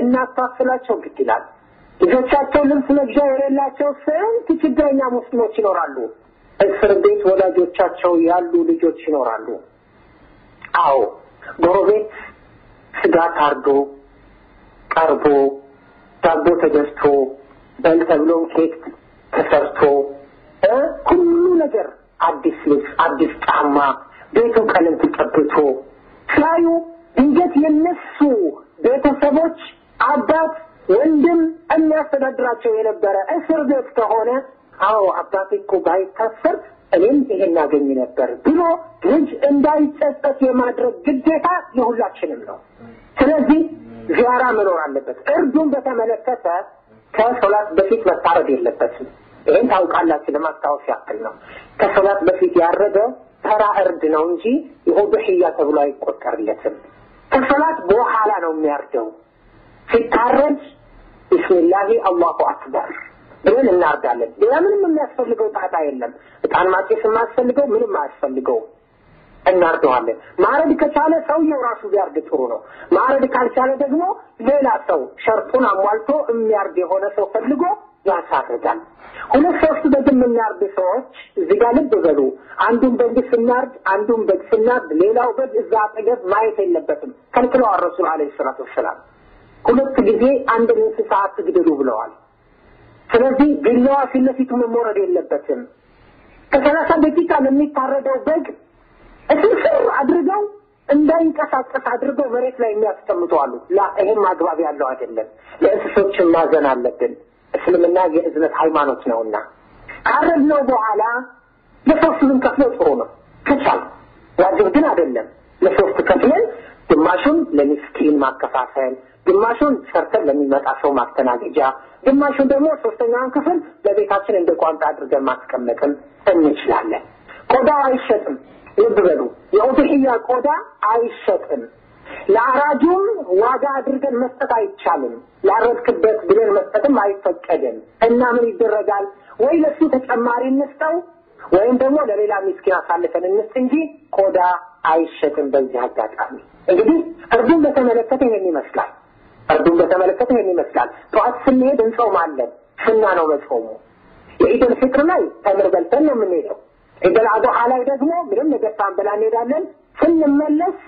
ልናካፍላቸው ግድ ይላል። ልጆቻቸው ልብስ መግዣ የሌላቸው ስንት ችግረኛ ሙስሊሞች ይኖራሉ። እስር ቤት ወላጆቻቸው ያሉ ልጆች ይኖራሉ። አዎ ጎረቤት ስጋ ታርዶ ቀርቦ ዳቦ ተገዝቶ በል ተብሎም ኬክ ተሰርቶ ሁሉ ነገር አዲስ ልብስ፣ አዲስ ጫማ፣ ቤቱ ቀለም ተቀብቶ ሲያዩ ድንገት የነሱ ቤተሰቦች አባት ወንድም የሚያስተዳድራቸው የነበረ እስር ቤት ከሆነ አዎ አባቴ እኮ ባይታሰር እኔም ይሄን ያገኝ ነበር ብሎ ልጅ እንዳይጸጸት የማድረግ ግዴታ የሁላችንም ነው። ስለዚህ ዚያራ መኖር አለበት። እርዱን በተመለከተ ከሶላት በፊት መታረድ የለበትም። ይህን ታውቃላችሁ፣ ለማስታወስ ያክል ነው። ከሶላት በፊት ያረደ ተራ እርድ ነው እንጂ የኡድሕያ ተብሎ አይቆጠርለትም። ከሶላት በኋላ ነው የሚያርደው። ሲታረድ ቢስሚላሂ አላሁ አክበር ብለን እናርዳለን። ሌላ ምንም የሚያስፈልገው ጣጣ የለም። እጣን ማጨስ የማያስፈልገው ምንም አያስፈልገው። እናርደዋለን። ማረድ ከቻለ ሰውየው ራሱ ቢያርድ ጥሩ ነው። ማረድ ካልቻለ ደግሞ ሌላ ሰው ሸርጡን አሟልቶ የሚያርድ የሆነ ሰው ፈልጎ ያሳርዳል። ሁለት ሶስት በግ የምናርድ ሰዎች እዚህ ጋር ልብ በሉ። አንዱን በግ ስናርድ፣ አንዱን በግ ስናርድ፣ ሌላው በግ እዛ አጠገብ ማየት የለበትም ከልክለዋል ረሱል አለይሂ ሰላቱ ወሰላም። ሁለት ጊዜ አንድን እንስሳ አትግደሉ ብለዋል። ስለዚህ ቢላዋ ፊት ለፊቱ መሞረድ የለበትም። ከሰላሳ ደቂቃ ለሚታረደው በግ እስስር አድርገው እንዳይንቀሳቀስ አድርገው መሬት ላይ የሚያስቀምጡ አሉ። ላ ይሄም አግባብ ያለው አይደለም። ለእንስሶችን ማዘን አለብን። እስልምና የእዝነት ሃይማኖት ነውና ካረድነው በኋላ ለሶስት ብንከፍለው ጥሩ ነው ከቻል ዋጅብ ግን አይደለም። ለሶስት ከፍለን ግማሹን ለሚስኪን ማከፋፈል፣ ግማሹን ሰርተን ለሚመጣ ሰው ማስተናገጃ፣ ግማሹን ደግሞ ሶስተኛውን ክፍል ለቤታችን እንደ ቋንጣ አድርገን ማስቀመጥም እንችላለን። ቆዳው አይሸጥም። ልብ በሉ፣ የኡድሕያ ቆዳ አይሸጥም። ለአራጁም ዋጋ አድርገን መስጠት አይቻልም። ላረድክበት ብለን መስጠትም አይፈቀድም። እና ምን ይደረጋል? ወይ ለሱ ተጨማሪ እንስጠው ወይም ደግሞ ለሌላ ምስኪን አሳልፈን እንስጥ እንጂ ቆዳ አይሸጥም። በዚህ አጋጣሚ እንግዲህ እርዱን በተመለከተ ይሄን ይመስላል። እርዱን በተመለከተ ይሄን ይመስላል። ጠዋት ስንሄድ እንጾማለን። ስና ነው መጾሙ። የኢደል ፍጥር ላይ ተምር በልተን ነው የምንሄደው። ኢደል አድሃ ላይ ደግሞ ምንም ነገር ሳንበላ እንሄዳለን። ስንመለስ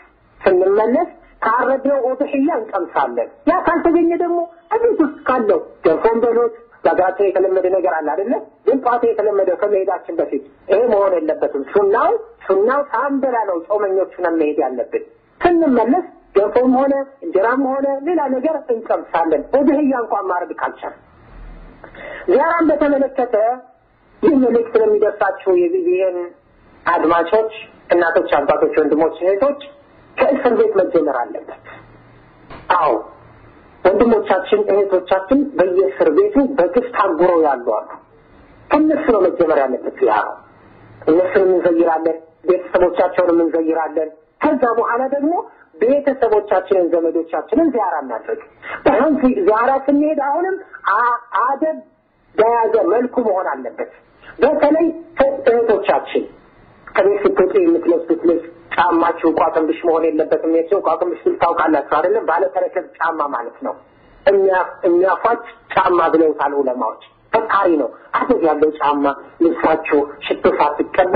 ስንመለስ ካረድነው ኡድሕያ እንቀምሳለን። ያ ካልተገኘ ደግሞ እቤት ውስጥ ካለው ገንፎን በሎት በሀገራችን የተለመደ ነገር አለ አይደለ? ግን ጠዋት የተለመደው ከመሄዳችን በፊት ይሄ መሆን የለበትም። ሱናው ሱናው ሳንበላ ነው ጾመኞቹን መሄድ ያለብን። ስንመለስ ገንፎም ሆነ እንጀራም ሆነ ሌላ ነገር እንቀምሳለን። ኡድሕያ እንኳን ማድረግ ካልቻል ዚያራን በተመለከተ ይህ መልእክት ለሚደርሳችሁ የቢቢኤን አድማጮች፣ እናቶች፣ አባቶች፣ ወንድሞች፣ እህቶች ከእስር ቤት መጀመር አለበት። አዎ ወንድሞቻችን እህቶቻችን በየእስር ቤቱ በግፍ ታጉረው ያሉ አሉ። ከእነሱ ነው መጀመር ያለበት። ያ እነሱንም እንዘይራለን፣ ቤተሰቦቻቸውንም እንዘይራለን። ከዛ በኋላ ደግሞ ቤተሰቦቻችንን ዘመዶቻችንን ዚያራ እናድርግ። ባይሆን ዚያራ ስንሄድ አሁንም አደብ በያዘ መልኩ መሆን አለበት። በተለይ እህቶቻችን ከቤት ስትወጡ የምትለብሱት ልብስ ጫማችሁ ቋቅንብሽ መሆን የለበትም። የሰው ቋቅንብሽ ልብስ ታውቃላችሁ አይደለም? ባለተረከዝ ጫማ ማለት ነው። የሚያፏጭ ጫማ ብለውታል ዑለማዎች። ፈጣሪ ነው። አደብ ያለው ጫማ ልብሳችሁ ሽቶ ሳትቀቡ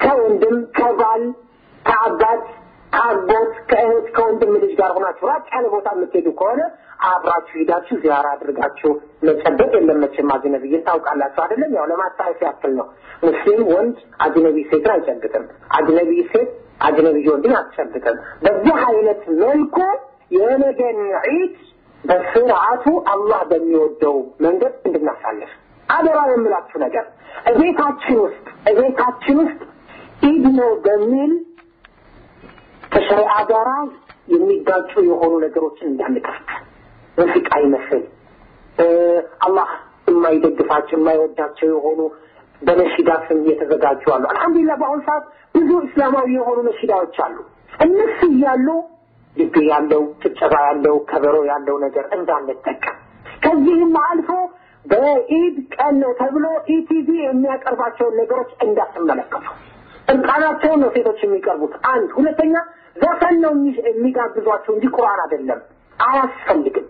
ከወንድም ከባል ከአባት ከአጎት ከእህት ከወንድም ልጅ ጋር ሆናችሁ ራቅ ያለ ቦታ የምትሄዱ ከሆነ አብራችሁ ሂዳችሁ ዚያራ አድርጋችሁ መጨበጥ የለም። መቼም አጅነቢይን ታውቃላችሁ አይደለም? ያው ለማስታወስ ያክል ነው። ሙስሊም ወንድ አጅነቢ ሴትን አይጨብጥም። አጅነቢ ሴት አጅነቢ ወንድን አትጨብጥም። በዚህ አይነት መልኩ የነገን ዒድ በስርዓቱ አላህ በሚወደው መንገድ እንድናሳልፍ አደራ የምላችሁ ነገር እቤታችን ውስጥ እቤታችን ውስጥ ኢድ ነው በሚል ከሸሪዓ ጋራ የሚጋጩ የሆኑ ነገሮችን እንዳንከፍት ሙዚቃ ይመስል አላህ የማይደግፋቸው የማይወዳቸው የሆኑ በነሺዳ ስም እየተዘጋጁ አሉ። አልሐምዱሊላህ በአሁኑ ሰዓት ብዙ እስላማዊ የሆኑ ነሺዳዎች አሉ። እነሱ እያሉ ድግ ያለው ጭብጨባ ያለው ከበሮ ያለው ነገር እንዳንጠቀም ከዚህም አልፎ በኢድ ቀን ነው ተብሎ ኢቲቪ የሚያቀርባቸውን ነገሮች እንዳትመለከቱ። እርቃናቸውን ነው ሴቶች የሚቀርቡት። አንድ ሁለተኛ ዘፈን ነው የሚጋብዟቸው እንጂ ቁርአን አይደለም። አያስፈልግም።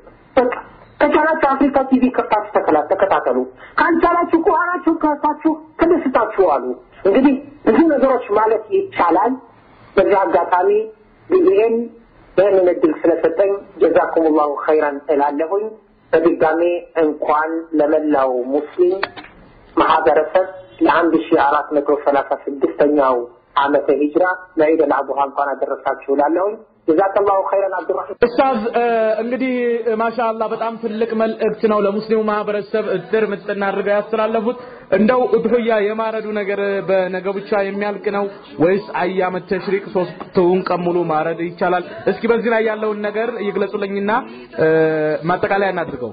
ካልቻላችሁ አፍሪካ ቲቪ ከፍታችሁ ተከታተሉ። ካልቻላችሁ ቁርአናችሁ ከፍታችሁ ተደስታችሁ አሉ። እንግዲህ ብዙ ነገሮች ማለት ይቻላል። በዚህ አጋጣሚ ቢቢኤን ይህንን እድል ስለሰጠኝ جزاكم الله خيرا እላለሁኝ። በድጋሜ እንኳን ለመላው ሙስሊም ማህበረሰብ ለአንድ ሺ አራት መቶ ሰላሳ ስድስተኛው ዓመተ ሂጅራ ለዒድ አልአድሃ እንኳን አደረሳችሁ እላለሁኝ። ጀዛከላሁ ኸይረን አብዱራሂም። ኡስታዝ እንግዲህ ማሻአላህ በጣም ትልቅ መልእክት ነው ለሙስሊሙ ማህበረሰብ እድር ምጥን አድርገው ያስተላለፉት። እንደው እድህያ የማረዱ ነገር በነገ ብቻ የሚያልቅ ነው ወይስ አያመት ተሽሪቅ ሶስቱን ቀን ሙሉ ማረድ ይቻላል? እስኪ በዚህ ላይ ያለውን ነገር ይግለጹልኝና ማጠቃለያ እናድርገው።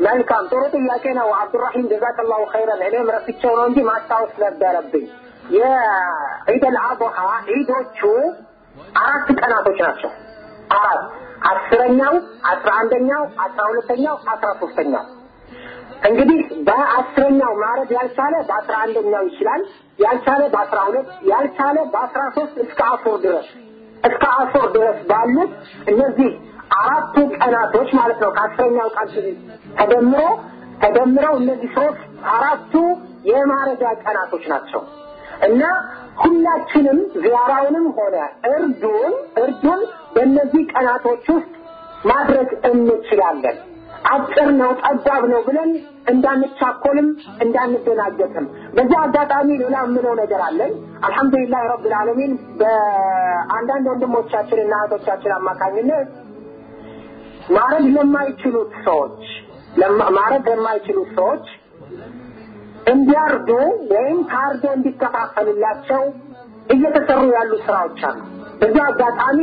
መልካም ጥሩ ጥያቄ ነው አብዱራሂም ጀዛከላሁ ኸይረን። እኔም ረስቼው ነው እንጂ ማስታወስ ነበረብኝ። የዒድ አልአድሃ ዒዶቹ አራት ቀናቶች ናቸው። አራት አስረኛው፣ አስራ አንደኛው፣ አስራ ሁለተኛው፣ አስራ ሶስተኛው እንግዲህ በአስረኛው ማረድ ያልቻለ በአስራ አንደኛው ይችላል። ያልቻለ በአስራ ሁለት ያልቻለ በአስራ ሶስት እስከ አሶር ድረስ እስከ አሶር ድረስ ባሉት እነዚህ አራቱ ቀናቶች ማለት ነው ከአስረኛው ቀን ተደምሮ ተደምረው እነዚህ ሶስት አራቱ የማረጃ ቀናቶች ናቸው እና ሁላችንም ዚያራውንም ሆነ እርዱን እርዱን በእነዚህ ቀናቶች ውስጥ ማድረግ እንችላለን። አጭር ነው ጠባብ ነው ብለን እንዳንቻኮልም እንዳንደናገጥም። በዚህ አጋጣሚ ሌላ የምለው ነገር አለን። አልሐምዱሊላህ ረብል ዓለሚን በአንዳንድ ወንድሞቻችን እና እህቶቻችን አማካኝነት ማረድ ለማይችሉት ሰዎች ማረድ ለማይችሉት ሰዎች እንዲያርዱ ወይም ታርዶ እንዲከፋፈልላቸው እየተሰሩ ያሉ ስራዎች አሉ። በዚህ አጋጣሚ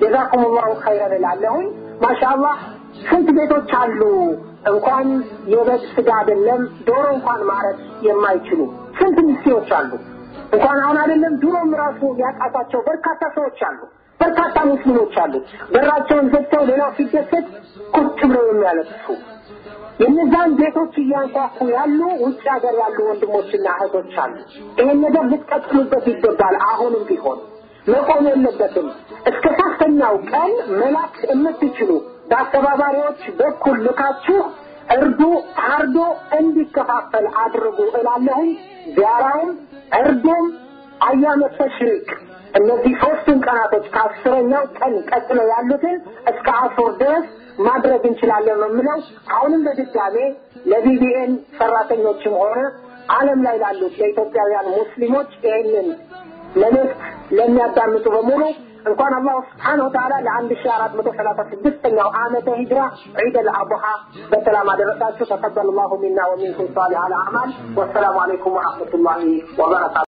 ጀዛኩም ላሁ ኸይረን እላለሁኝ። ማሻአላህ ስንት ቤቶች አሉ እንኳን የበግ ስጋ አይደለም ዶሮ እንኳን ማረድ የማይችሉ ስንት ሚስቴዎች አሉ። እንኳን አሁን አይደለም ድሮም ራሱ ያቃታቸው በርካታ ሰዎች አሉ። በርካታ ሙስሊሞች አሉ። በራቸውን ዘግተው ሌላው ሲደሰት ቁጭ ብለው የሚያለቅሱ የእነዛን ቤቶች እያንኳኩ ያሉ ውጭ ሀገር ያሉ ወንድሞችና እህቶች አሉ። ይህን ነገር ልትቀጥሉበት ይገባል። አሁንም ቢሆን መቆም የለበትም። እስከ ሶስተኛው ቀን መላክ የምትችሉ በአስተባባሪዎች በኩል ልካችሁ እርዱ፣ ታርዶ እንዲከፋፈል አድርጉ እላለሁኝ። ዚያራውም እርዱም አያመ ተሽሪቅ እነዚህ ሶስቱን ቀናቶች ከአስረኛው ቀን ቀጥለው ያሉትን እስከ አሶር ድረስ ማድረግ እንችላለን ነው የምለው። አሁንም በድጋሜ ለቢቢኤን ሰራተኞችም ሆነ ዓለም ላይ ላሉት ለኢትዮጵያውያን ሙስሊሞች ይህንን መልእክት ለሚያዳምጡ በሙሉ እንኳን አላሁ ስብሓነሁ ወተዓላ ለአንድ ሺ አራት መቶ ሰላሳ ስድስተኛው ዓመተ ሂጅራ ዒድ አልአድሃ በሰላም አደረሳችሁ። ተቀበል ላሁ ሚና ወሚንኩም ሳሊሐል አዕማል። ወሰላሙ አለይኩም ወረሕመቱላሂ ወበረካቱ።